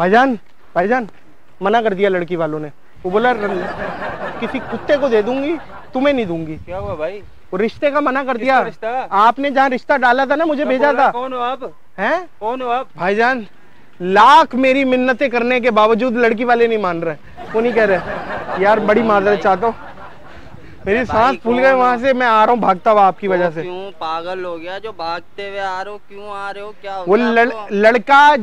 भाईजान भाईजान मना कर दिया लड़की वालों ने। वो बोला किसी कुत्ते को दे दूँगी तुम्हें नहीं दूँगी। क्या हुआ भाई? वो रिश्ते का मना कर दिया। रिश्ता? आपने जहाँ रिश्ता डाला था ना मुझे भेजा था। कौन हो आप? हैं? कौन हो आप? भाईजान लाख मेरी मिन्नतें करने के बावजूद लड़की वाले नहीं मान रहे। वो नहीं कह रहे यार बड़ी माजरत चाहता हूँ। मेरी सांस फूल गए वहाँ से मैं आ रहा हूँ भागता हुआ आपकी वजह से। क्यों? पागल हो गया जो भागते हुए आ रहे हो क्यों आ रहे हो? क्या हो वो लड़, लड़का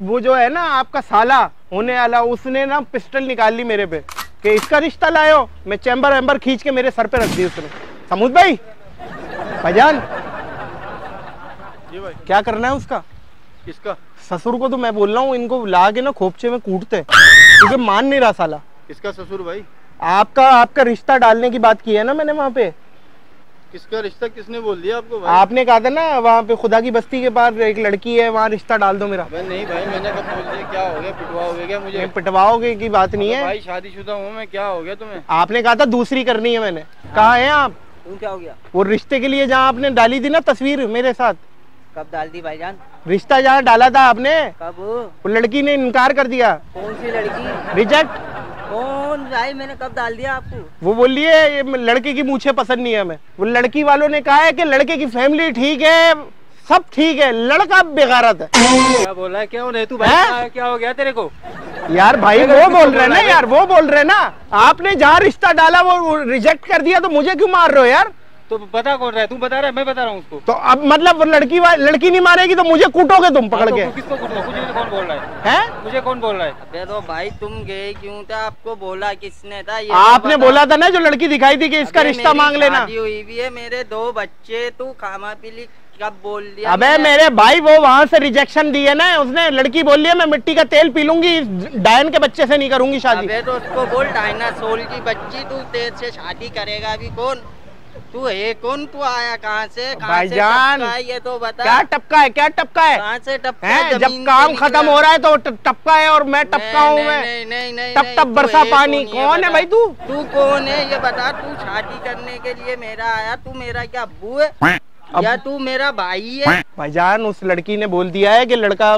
वो जो है ना आपका साला होने वाला उसने ना पिस्टल निकाल ली मेरे पे कि इसका रिश्ता लायो। मैं चैम्बर वैम्बर खींच के मेरे सर पे रख दी उसने। समूद भाई भाईजान भाई क्या करना है उसका? किसका? ससुर को तो मैं बोल रहा हूँ इनको ला के ना खोपचे में कूटते। क्योंकि मान नहीं रहा साला। किसका ससुर भाई? आपका आपका रिश्ता डालने की बात की है ना मैंने वहाँ पे? किसका रिश्ता किसने बोल दिया आपको भाई? आपने कहा था ना वहाँ पे खुदा की बस्ती के पास एक लड़की है वहाँ रिश्ता डाल दो मेरा। भाई नहीं भाई मैंने कब बोल दिया? क्या हो गया? पिटवा हो गया क्या मुझे? पिटवाओगे की बात नहीं है। भाई शादीशुदा हूँ मैं क्या हो गया तुम्हें? आपने कहा था दूसरी करनी है मैंने। कहा है आप? क्या हो गया? वो रिश्ते के लिए जहाँ आपने डाली थी ना तस्वीर मेरे साथ। कब डाल दी भाईजान रिश्ता जहाँ डाला था आपने कब? वो लड़की ने इनकार कर दिया। कौन सी लड़की? रिजेक्ट। कौन भाई मैंने कब डाल दिया आपको? वो बोलिए ये लड़के की मूछे पसंद नहीं है हमें। वो लड़की वालों ने कहा है कि लड़के की फैमिली ठीक है सब ठीक है लड़का बेगारत है। क्या बोल रहा है? क्या हो नहीं तू भाई हैं? क्या, हो गया तेरे को? यार भाई वो बोल रहे हैं ना यार वो बोल रहे हैं ना आपने जहाँ रिश्ता डाला वो रिजेक्ट कर दिया तो मुझे क्यों मार रहे हो यार? तो बता कौन रहा है? तू बता रहा है मैं बता रहा हूँ उसको। तो अब मतलब लड़की वा, लड़की नहीं मारेगी तो मुझे कूटोगे तुम पकड़ हाँ, के? तो किसको कुछ मुझे कौन बोल रहा है? हैं? मुझे कौन बोल रहा है? अबे तो भाई तुम गए क्यों था? आपको बोला किसने था? ये तो आपने बोला था ना जो लड़की दिखाई थी कि इसका रिश्ता मांग लेना। हुई भी है मेरे दो बच्चे तू खामा पीली कब बोल दिया अबे मेरे भाई वो वहाँ से रिजेक्शन दिए है ना उसने लड़की बोल लिया मैं मिट्टी का तेल पी लूँगी डायन के बच्चे से नहीं करूँगी शादी। अबे तो उसको बोल डायनासोर की बच्ची तू तेरे से शादी करेगा अभी कौन? तू है कौन तू आया? कहाँ से? भाई जान भाईजान, ये तो बता। क्या टपका है क्या टपका है? कहाँ से टपका है जब काम खत्म हो रहा है तो टपका है और मैं टपका हूँ मैं। नहीं, नहीं, नहीं, टप टप बरसा पानी। कौन है भाई तू? तू कौन है? ये बता तू शादी करने के लिए मेरा आया तू मेरा क्या अबू है? अब- या तू मेरा भाई है? भाईजान उस लड़की ने बोल दिया है कि लड़का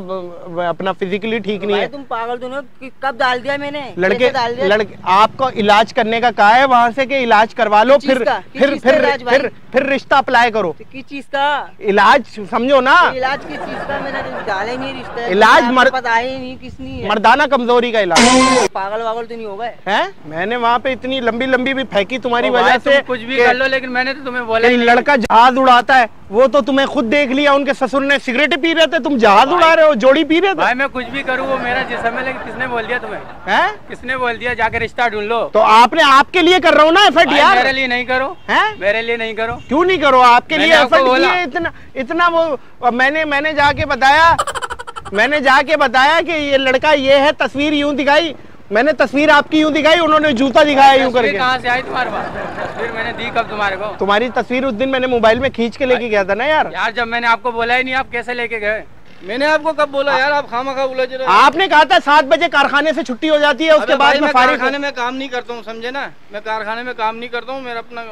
अपना फिजिकली ठीक नहीं है। तुम पागल तुम कि- कब डाल दिया मैंने? लड़के डाल दिया? लड़के आपको इलाज करने का कहा है वहाँ से कि इलाज करवा लो फिर फिर फिर फिर फिर रिश्ता अप्लाई करो। तो किस चीज़ का? इलाज समझो ना। इलाज किस चीज़ का? मैंने तो डाले नहीं रिश्ता। इलाज पता ही नहीं किसने है? मर्दाना कमज़ोरी का इलाज। पागल वागल तो नहीं हो गए? है? मैंने वहाँ पे इतनी लंबी लंबी भी फेंकी तुम्हारी वजह से कुछ भी कर लो लेकिन मैंने तो तुम्हें बोला। लड़का जहाज़ उड़ाता है वो तो तुम्हें खुद देख लिया उनके ससुर ने सिगरेट पी रहे थे तुम जहाज़ उड़ा रहे हो जोड़ी पी रहे थे। भाई मैं कुछ भी करूँ वो मेरा जिसम है लेकिन किसने बोल दिया तुम्हें? हैं? किसने बोल दिया? जाके रिश्ता ढूंढ लो। तो आपने आपके लिए कर रहा हूँ ना एफर्ट यार? मेरे लिए नहीं करो। हैं? मेरे लिए नहीं करो। क्यों नहीं करो? आपके लिए एफर्ट इतना इतना वो मैंने मैंने जाके बताया मैंने जाके बताया कि ये लड़का ये है तस्वीर यूँ दिखाई मैंने तस्वीर आपकी यूँ दिखाई उन्होंने जूता दिखाया यूँ करके। कहाँ से आई तुम्हारे पास? तस्वीर मैंने दी कब तुम्हारे को? तुम्हारी तस्वीर उस दिन मैंने मोबाइल में खींच के लेके गया था ना यार। यार जब मैंने आपको बोला ही नहीं आप कैसे लेके गए? मैंने आपको कब बोला यार आप खामा खा उलझ रहे आपने कहा था सात बजे कारखाने से छुट्टी हो जाती है उसके बाद मैं कारखाने में काम नहीं करता हूँ समझे ना? मैं कारखाने में काम नहीं करता हूँ मेरा अपना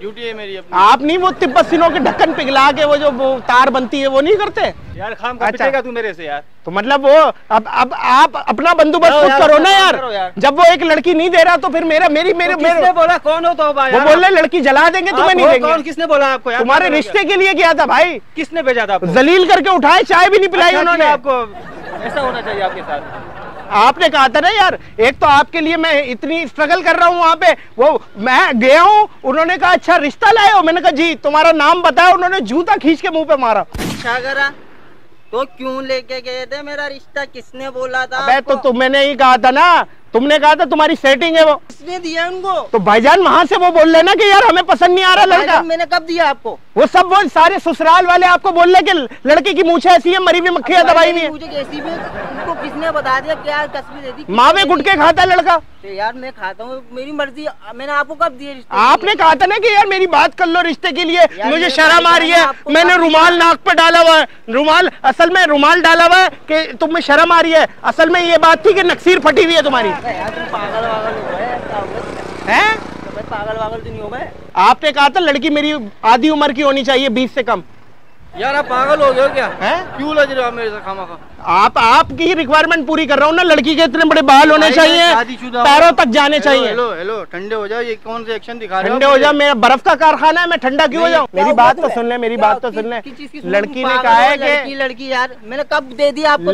ड्यूटी है मेरी अपनी। आप नहीं वो तिब्बत सिनों के ढक्कन पिघला के वो जो वो तार बनती है वो नहीं करते? यार खाम का पिटेगा तू मेरे से यार। तो मतलब वो अब अब आप अपना बंदोबस्त करो खुद यार, करो ना यार। यार। जब वो एक लड़की नहीं दे रहा तो फिर मेरा मेरी मेरे तो मेरे बोला? कौन हो तो भाई वो बोल रहे लड़की जला देंगे तुम्हें नहीं देंगे। कौन? किसने बोला आपको यार? तुम्हारे रिश्ते के लिए किया था भाई। किसने भेजा था जलील करके उठाए चाय भी नहीं पिलाई अच्छा उन्होंने। आपको। ऐसा होना चाहिए आपके साथ। आपने कहा था ना यार एक तो आपके लिए मैं इतनी स्ट्रगल कर रहा हूँ वहाँ पे। वो मैं गया हूँ उन्होंने कहा अच्छा रिश्ता लाए हो? मैंने कहा जी तुम्हारा नाम बताया उन्होंने जूता खींच के मुँह पे मारा। क्या करा तो क्यों लेके गए थे? मेरा रिश्ता किसने बोला था अबे तो तुम्हें नहीं ही कहा था ना तुमने कहा था तुम्हारी सेटिंग है वो। किसने दिया उनको। तो भाईजान वहाँ से वो बोल रहे ना कि यार हमें पसंद नहीं आ रहा लड़का। मैंने कब दिया आपको? वो सब वो सारे ससुराल वाले आपको बोल रहे कि लड़की की मूछे ऐसी है मरी हुई मक्खी दवाई नहीं है। मुझे कैसी भी उनको किसने बता दिया क्या तस्वीर दे दी मावे गुटके खाता लड़का। तो यार मैं खाता हूँ मेरी मर्ज़ी मैंने आपको कब दिए रिश्ते? आपने कहा था ना कि यार मेरी बात कर लो रिश्ते के लिए। मुझे शर्म आ रही है। मैंने रुमाल नाक पे डाला हुआ है। रुमाल असल में रुमाल डाला हुआ है कि तुम में शर्म आ रही है। असल में ये बात थी कि नक्सीर फटी हुई है तुम्हारी। पागल वागल हो तो पागल वागल तो नहीं हो गए आपने कहा था लड़की मेरी आधी उम्र की होनी चाहिए बीस से कम। यार आप पागल हो गए क्या? हैं? क्यों लज रहे हो मेरे से खामा खा आप आपकी रिक्वायरमेंट पूरी कर रहा हूँ ना लड़की के इतने बड़े बाल होने चाहिए पैरों तक जाने चाहिए। हेलो हेलो ठंडे हो जाओ ये कौन से एक्शन दिखा रहे ठंडे हो जाओ मेरा बर्फ़ का कारखाना है मैं ठंडा क्यों हो जाऊँ? मेरी बात तो? सुन ले मेरी बात तो सुन ले। लड़की ने कहा है कि लड़की यार मैंने कब दे दी आपको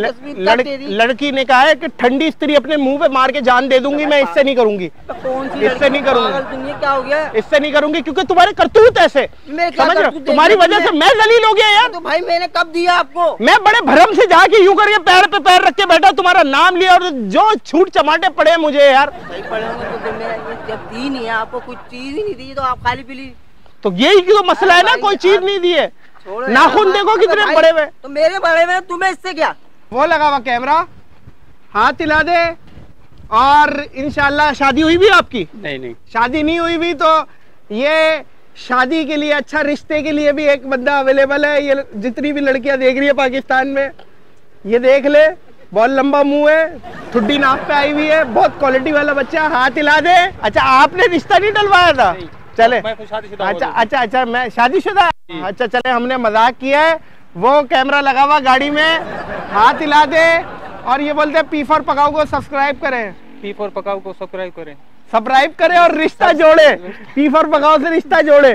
दी लड़की ने कहा है कि ठंडी स्त्री अपने मुँह पे मार के जान दे दूँगी मैं इससे नहीं करूँगी। तो कौन सी इससे नहीं करूँगी। क्या हो गया? इससे नहीं करूँगी क्योंकि तुम्हारे करतूत ऐसे। तुम्हारी वजह से मैं जलील हो गया यार। तो भाई मैंने कब दिया आपको? मैं बड़े भरम से जाके यूँ करके पैर पे पैर रख के बैठा तुम्हारा नाम लिया और जो छूट चमाटे पड़े मुझे यार। सही पड़े तो जब मेरा ये जब दी नहीं है आपको कुछ चीज़ ही नहीं दी तो आप खाली पीली। तो यही तो मसला है ना कोई चीज़ नहीं दी है। नाखून देखो कितने बड़े हुए। तो मेरे बड़े हुए तुम्हें इससे क्या? वो लगा हुआ कैमरा हाथ हिला दे और इंशाल्लाह शादी हुई भी आपकी? नहीं नहीं। शादी नहीं हुई भी तो ये शादी के लिए अच्छा रिश्ते के लिए भी एक बंदा अवेलेबल है ये जितनी भी लड़कियाँ देख रही है पाकिस्तान में। ये देख ले बहुत लंबा मुँह है ठुड्डी नाक पे आई हुई है बहुत क्वालिटी वाला बच्चा हाथ हिला दे। अच्छा आपने रिश्ता नहीं डलवाया था? चले। अच्छा अच्छा अच्छा मैं शादीशुदा? अच्छा चले हमने मज़ाक किया है। वो कैमरा लगा हुआ गाड़ी में हाथ हिला दे और ये बोलते हैं पी फॉर पकाओ को सब्सक्राइब करें। पी फोर पकाओ को सब्सक्राइब करें। सब्सक्राइब करे और रिश्ता जोड़े। पी फॉर पकाओ से रिश्ता जोड़े।